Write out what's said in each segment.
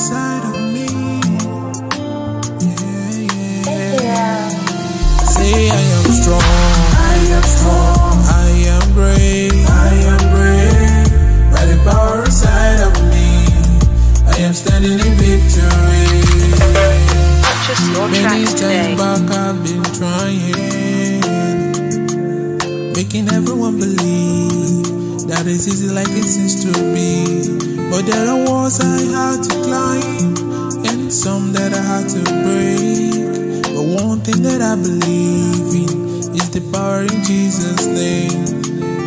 inside of me. Yeah, yeah. Say I am strong. I am strong. I am brave. I am brave. By the power inside of me, I am standing in victory. Purchase your Many tracks today. times back I've been trying, making everyone believe that it's easy like it seems to be. But there are walls I had to climb, and some that I had to break. But one thing that I believe in is the power in Jesus' name.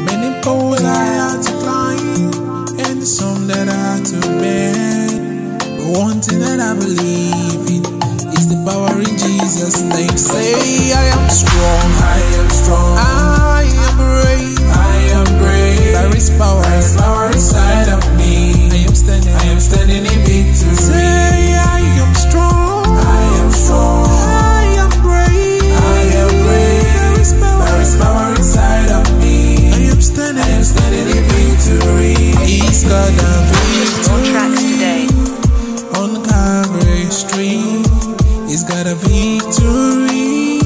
Many poles I had to climb, and some that I had to bend. But one thing that I believe in is the power in Jesus' name. Say, I am strong. I am strong. I He's got the Purchase your tracks victory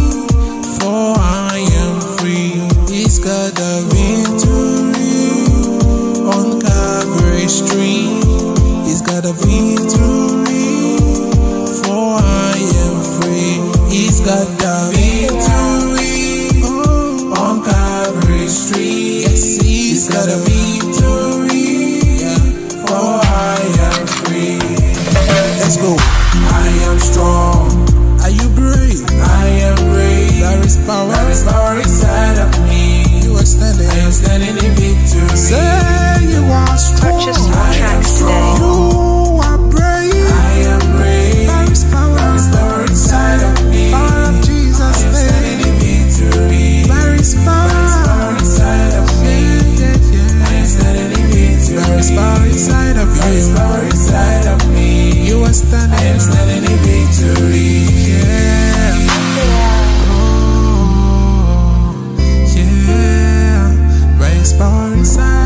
for I am free. He's got victory on Street. He's got victory, for I am free. He's got victory on Street. Standing. In. space, inside.